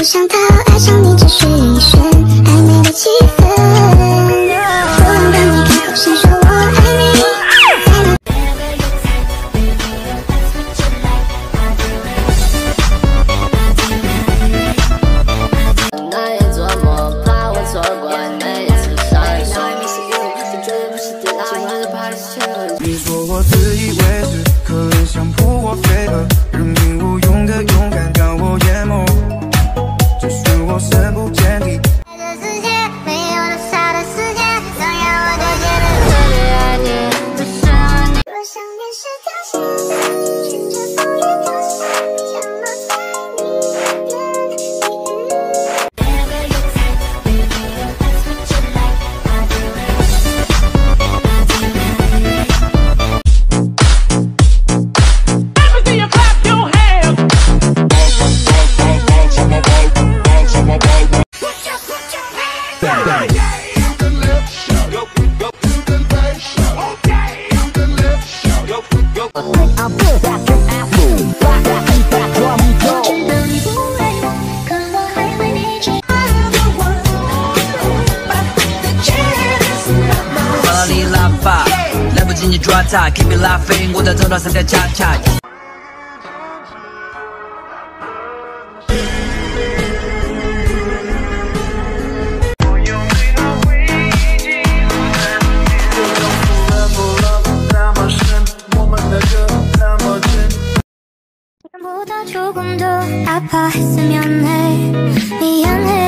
没想到爱上你只是一瞬暧昧的气氛。突然当你开口先说我爱你，难以琢磨，怕我错过每一次闪烁。你说我自以为 知道你不爱我，可我还会一直爱我。”巴拉里拉法，来不及你抓它，Keep it laughing，我的头脑三条恰恰。 나보다 조금 더 아파했으면 해. 미안해.